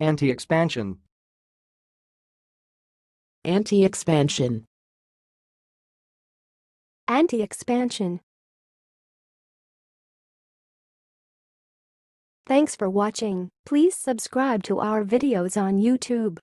Anti-expansion. Anti-expansion. Anti-expansion. Thanks for watching. Please subscribe to our videos on YouTube.